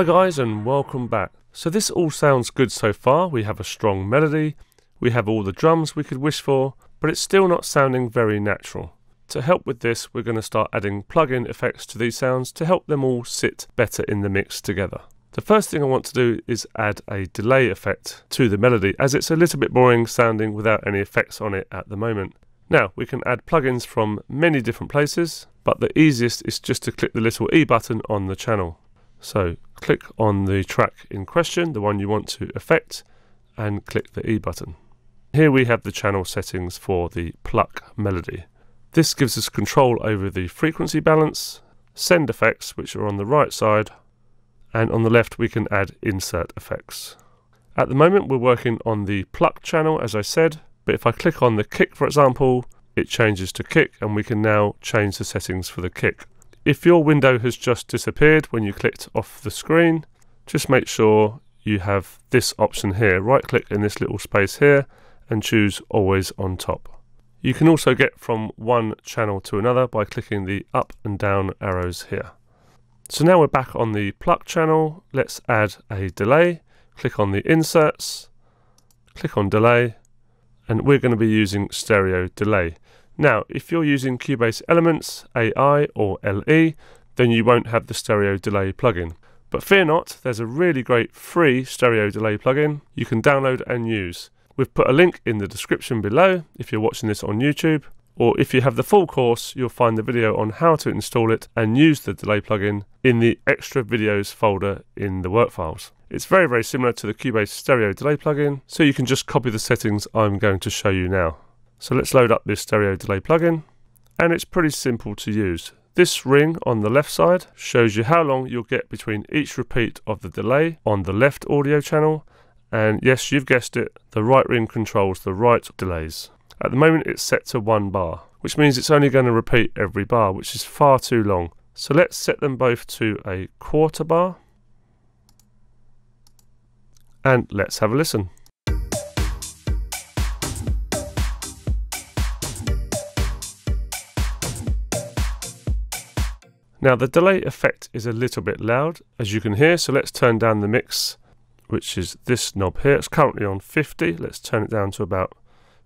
Hi guys and welcome back. So this all sounds good so far. We have a strong melody, we have all the drums we could wish for, but it's still not sounding very natural. To help with this, we're going to start adding plug-in effects to these sounds to help them all sit better in the mix together. The first thing I want to do is add a delay effect to the melody as it's a little bit boring sounding without any effects on it at the moment. Now we can add plugins from many different places, but the easiest is just to click the little E button on the channel. So click on the track in question, the one you want to affect, and click the E button. Here we have the channel settings for the pluck melody. This gives us control over the frequency balance, send effects which are on the right side, and on the left we can add insert effects. At the moment we're working on the pluck channel as I said, but if I click on the kick for example, it changes to kick and we can now change the settings for the kick. If your window has just disappeared when you clicked off the screen, just make sure you have this option here. Right click in this little space here and choose always on top. You can also get from one channel to another by clicking the up and down arrows here. So now we're back on the pluck channel. Let's add a delay. Click on the inserts, click on delay, and we're going to be using stereo delay. Now, if you're using Cubase Elements, AI or LE, then you won't have the stereo delay plugin. But fear not, there's a really great free stereo delay plugin you can download and use. We've put a link in the description below if you're watching this on YouTube, or if you have the full course, you'll find the video on how to install it and use the delay plugin in the extra videos folder in the work files. It's very, very similar to the Cubase stereo delay plugin, so you can just copy the settings I'm going to show you now. So let's load up this stereo delay plugin and it's pretty simple to use. This ring on the left side shows you how long you'll get between each repeat of the delay on the left audio channel and yes you've guessed it the right ring controls the right delays. At the moment it's set to one bar which means it's only going to repeat every bar which is far too long. So let's set them both to a quarter bar and let's have a listen. Now the delay effect is a little bit loud as you can hear so let's turn down the mix which is this knob here. It's currently on 50. Let's turn it down to about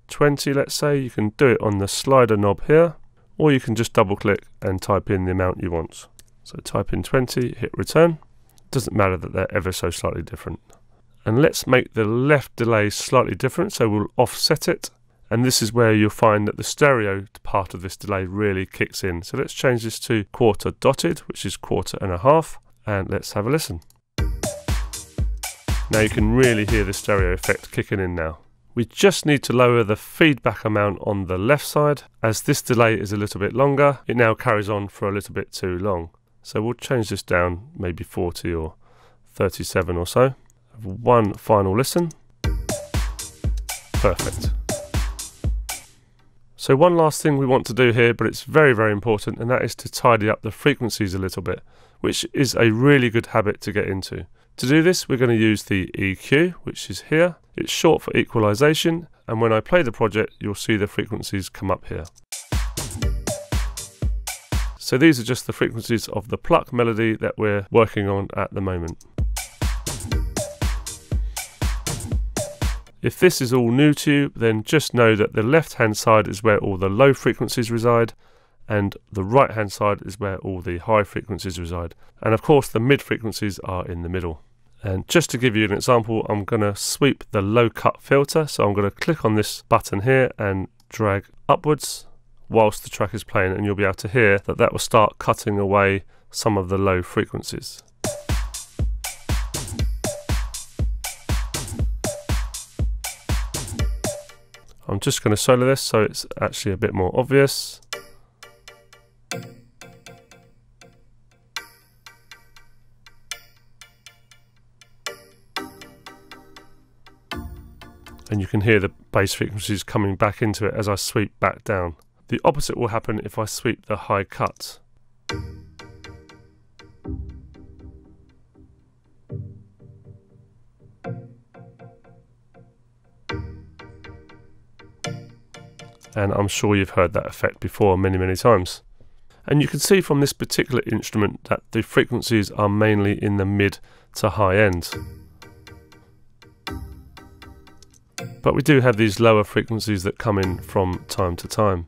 20 let's say. You can do it on the slider knob here or you can just double click and type in the amount you want. So type in 20, hit return. Doesn't matter that they're ever so slightly different. And let's make the left delay slightly different so we'll offset it and this is where you'll find that the stereo part of this delay really kicks in. So let's change this to quarter dotted, which is quarter and a half, and let's have a listen. Now you can really hear the stereo effect kicking in now. We just need to lower the feedback amount on the left side. As this delay is a little bit longer, it now carries on for a little bit too long. So we'll change this down maybe 40 or 37 or so. One final listen. Perfect. So one last thing we want to do here, but it's very, very important, and that is to tidy up the frequencies a little bit, which is a really good habit to get into. To do this, we're going to use the EQ, which is here. It's short for equalization, and when I play the project, you'll see the frequencies come up here. So these are just the frequencies of the pluck melody that we're working on at the moment. If this is all new to you, then just know that the left hand side is where all the low frequencies reside and the right hand side is where all the high frequencies reside. And of course the mid frequencies are in the middle. And just to give you an example, I'm going to sweep the low cut filter. So I'm going to click on this button here and drag upwards whilst the track is playing and you'll be able to hear that that will start cutting away some of the low frequencies. I'm just going to solo this so it's actually a bit more obvious. And you can hear the bass frequencies coming back into it as I sweep back down. The opposite will happen if I sweep the high cut. And I'm sure you've heard that effect before many, many times. And you can see from this particular instrument that the frequencies are mainly in the mid to high end. But we do have these lower frequencies that come in from time to time.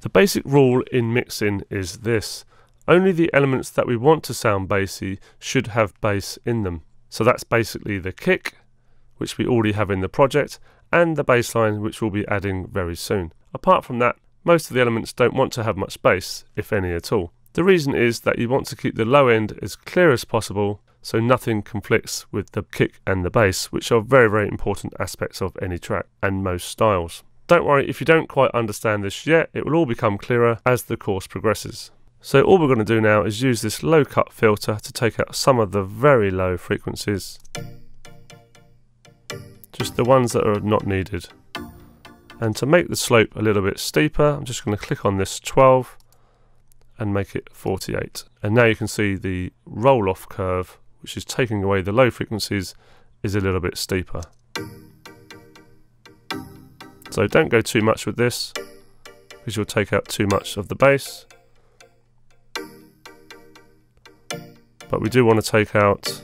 The basic rule in mixing is this. Only the elements that we want to sound bassy should have bass in them. So that's basically the kick, which we already have in the project, and the bass line, which we'll be adding very soon. Apart from that, most of the elements don't want to have much space, if any at all. The reason is that you want to keep the low end as clear as possible so nothing conflicts with the kick and the bass, which are very, very important aspects of any track and most styles. Don't worry, if you don't quite understand this yet, it will all become clearer as the course progresses. So all we're going to do now is use this low cut filter to take out some of the very low frequencies. Just the ones that are not needed. And to make the slope a little bit steeper, I'm just going to click on this 12 and make it 48. And now you can see the roll off curve, which is taking away the low frequencies, is a little bit steeper. So don't go too much with this, because you'll take out too much of the bass. But we do want to take out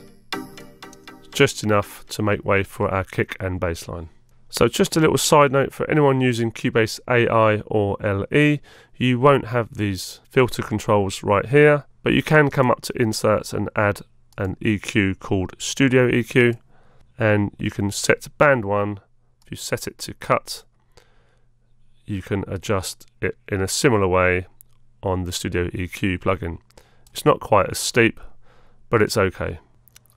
just enough to make way for our kick and bass line. So just a little side note for anyone using Cubase AI or LE, you won't have these filter controls right here, but you can come up to inserts and add an EQ called Studio EQ, and you can set band 1, if you set it to cut, you can adjust it in a similar way on the Studio EQ plugin. It's not quite as steep, but it's okay.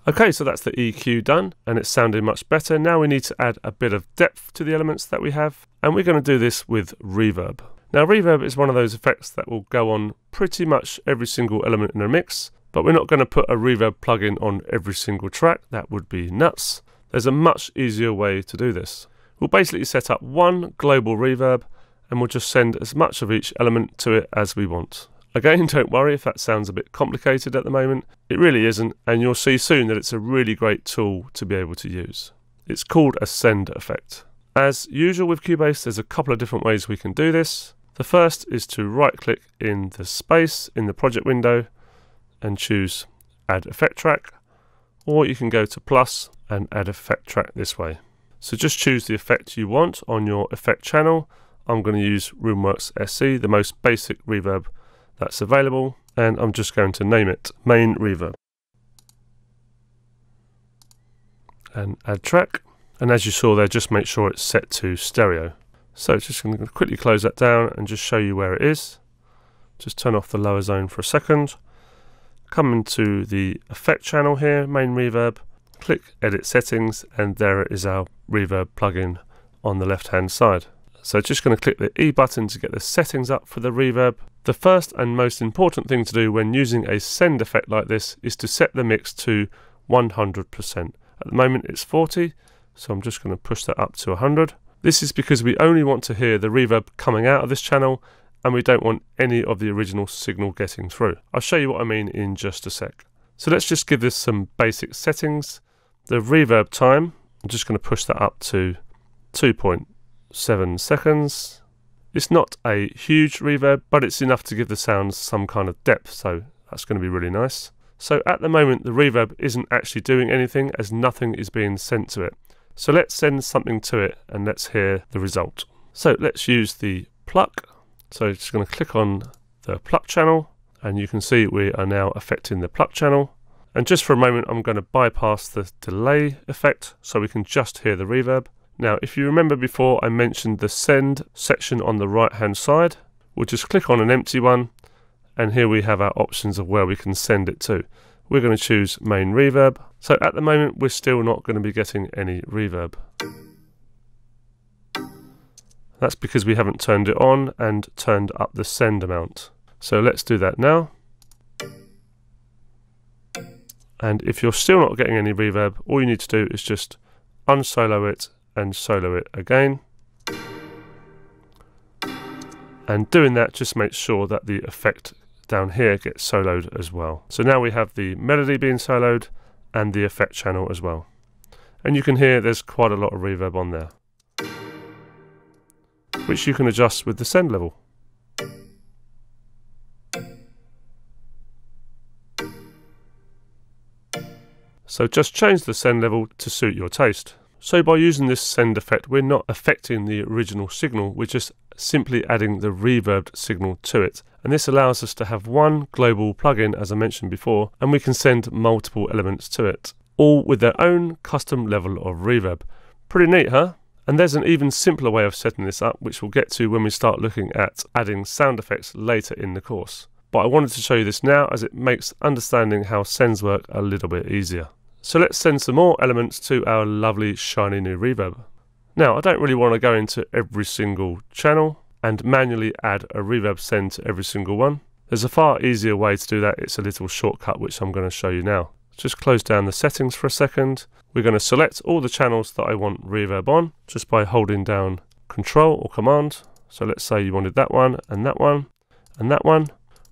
Okay, so that's the EQ done and it's sounding much better. Now we need to add a bit of depth to the elements that we have and we're going to do this with reverb. Now reverb is one of those effects that will go on pretty much every single element in a mix, but we're not going to put a reverb plugin on every single track. That would be nuts. There's a much easier way to do this. We'll basically set up one global reverb and we'll just send as much of each element to it as we want. Again, don't worry if that sounds a bit complicated at the moment. It really isn't, and you'll see soon that it's a really great tool to be able to use. It's called a send effect. As usual with Cubase, there's a couple of different ways we can do this. The first is to right click in the space in the project window and choose add effect track, or you can go to plus and add effect track this way. So just choose the effect you want on your effect channel. I'm going to use Roomworks SE, the most basic reverb that's available and I'm just going to name it main reverb. And add track and as you saw there just make sure it's set to stereo. So just going to quickly close that down and just show you where it is. Just turn off the lower zone for a second. Come into the effect channel here main reverb click edit settings and there is our reverb plugin on the left hand side so just going to click the E button to get the settings up for the reverb. The first and most important thing to do when using a send effect like this is to set the mix to 100%. At the moment it's 40, so I'm just going to push that up to 100. This is because we only want to hear the reverb coming out of this channel and we don't want any of the original signal getting through. I'll show you what I mean in just a sec. So let's just give this some basic settings. The reverb time, I'm just going to push that up to 2.0 seven seconds. It's not a huge reverb, but it's enough to give the sounds some kind of depth, so that's going to be really nice. So at the moment, the reverb isn't actually doing anything as nothing is being sent to it. So let's send something to it and let's hear the result. So let's use the pluck. So just going to click on the pluck channel and you can see we are now affecting the pluck channel. And just for a moment, I'm going to bypass the delay effect so we can just hear the reverb. Now, if you remember before, I mentioned the send section on the right hand side. We'll just click on an empty one, and here we have our options of where we can send it to. We're going to choose main reverb. So at the moment, we're still not going to be getting any reverb. That's because we haven't turned it on and turned up the send amount. So let's do that now. And if you're still not getting any reverb, all you need to do is just unsolo it and solo it again. And doing that just makes sure that the effect down here gets soloed as well. So now we have the melody being soloed and the effect channel as well. And you can hear there's quite a lot of reverb on there, which you can adjust with the send level. So just change the send level to suit your taste. So by using this send effect, we're not affecting the original signal, we're just simply adding the reverbed signal to it. And this allows us to have one global plugin, as I mentioned before, and we can send multiple elements to it, all with their own custom level of reverb. Pretty neat, huh? And there's an even simpler way of setting this up, which we'll get to when we start looking at adding sound effects later in the course. But I wanted to show you this now as it makes understanding how sends work a little bit easier. So let's send some more elements to our lovely shiny new reverb. Now I don't really want to go into every single channel and manually add a reverb send to every single one. There's a far easier way to do that, it's a little shortcut which I'm going to show you now. Just close down the settings for a second. We're going to select all the channels that I want reverb on just by holding down control or command. So let's say you wanted that one and that one and that one.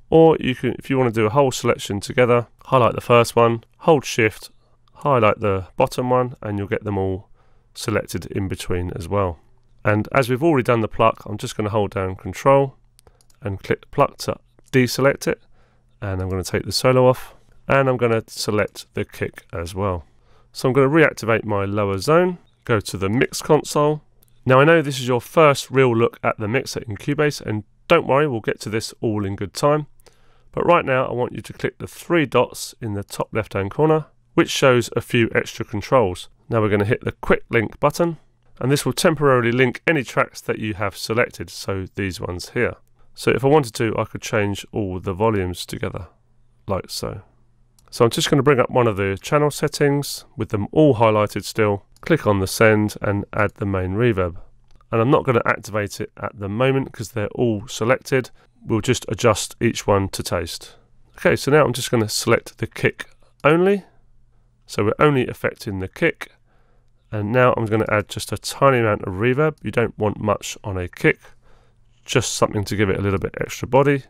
Or you can, if you want to do a whole selection together, highlight the first one, hold shift, highlight the bottom one, and you'll get them all selected in between as well. And as we've already done the pluck, I'm just going to hold down control and click pluck to deselect it. And I'm going to take the solo off and I'm going to select the kick as well. So I'm going to reactivate my lower zone, go to the mix console. Now I know this is your first real look at the mixer in Cubase and don't worry, we'll get to this all in good time. But right now I want you to click the three dots in the top left hand corner, which shows a few extra controls. Now we're going to hit the quick link button and this will temporarily link any tracks that you have selected, so these ones here. So if I wanted to, I could change all the volumes together, like so. So I'm just going to bring up one of the channel settings with them all highlighted still, click on the send and add the main reverb. And I'm not going to activate it at the moment because they're all selected. We'll just adjust each one to taste. Okay, so now I'm just going to select the kick only. So we're only affecting the kick. And now I'm going to add just a tiny amount of reverb. You don't want much on a kick, just something to give it a little bit extra body.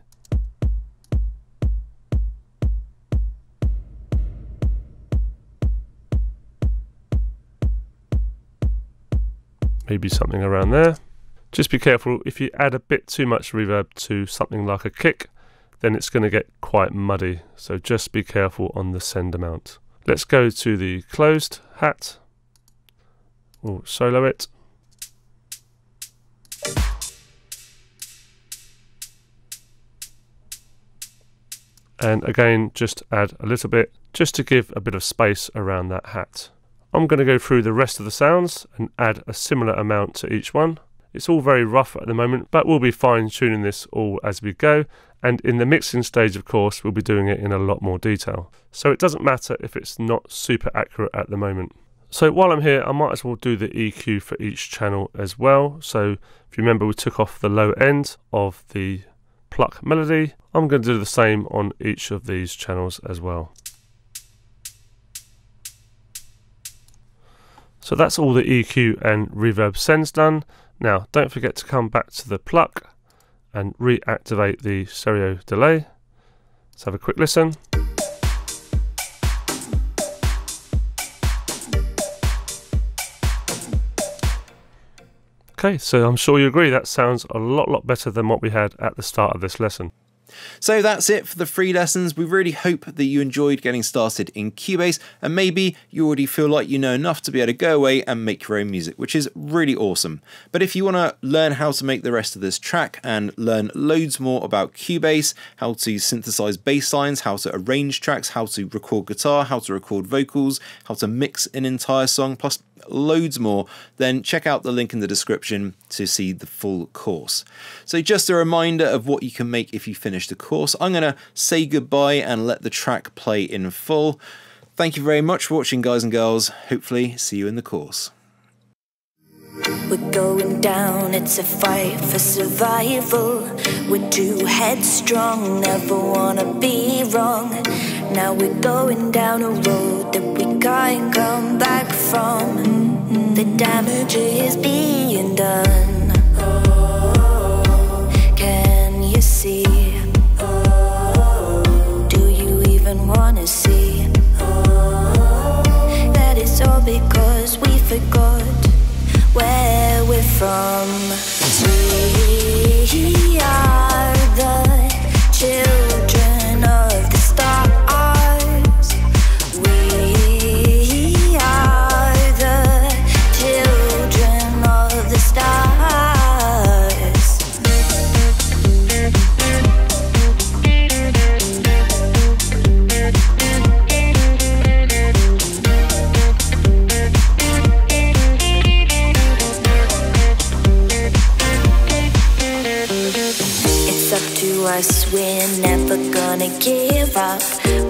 maybe something around there. Just be careful, if you add a bit too much reverb to something like a kick, then it's going to get quite muddy, so just be careful on the send amount. Let's go to the closed hat, we'll solo it. And again, just add a little bit, just to give a bit of space around that hat. I'm going to go through the rest of the sounds and add a similar amount to each one. It's all very rough at the moment, but we'll be fine tuning this all as we go. And in the mixing stage, of course, we'll be doing it in a lot more detail. So it doesn't matter if it's not super accurate at the moment. So while I'm here, I might as well do the EQ for each channel as well. So if you remember, we took off the low end of the pluck melody. I'm going to do the same on each of these channels as well. So that's all the EQ and reverb sends done. Now don't forget to come back to the pluck and reactivate the stereo delay. Let's have a quick listen. Okay, so I'm sure you agree that sounds a lot, lot better than what we had at the start of this lesson. So that's it for the free lessons. We really hope that you enjoyed getting started in Cubase and maybe you already feel like you know enough to be able to go away and make your own music, which is really awesome. But if you want to learn how to make the rest of this track and learn loads more about Cubase, how to synthesize bass lines, how to arrange tracks, how to record guitar, how to record vocals, how to mix an entire song, plus loads more, then check out the link in the description to see the full course. So just a reminder of what you can make if you finish the course. I'm going to say goodbye and let the track play in full. Thank you very much for watching guys and girls. Hopefully see you in the course. We're going down, it's a fight for survival. We're too headstrong, never wanna be wrong. Now we're going down a road that we can't come back from. The damage is being done. Where we're from. Us, we're never gonna give up.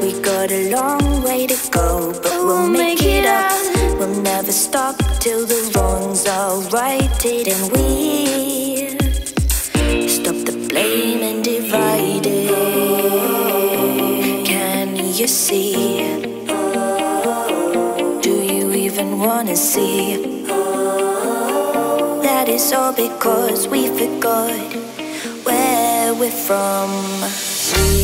We got a long way to go, but we'll make it up. We'll never stop till the wrongs are righted and we stop the blame and divide it. Can you see? Do you even wanna see? That is all because we forgot we're from.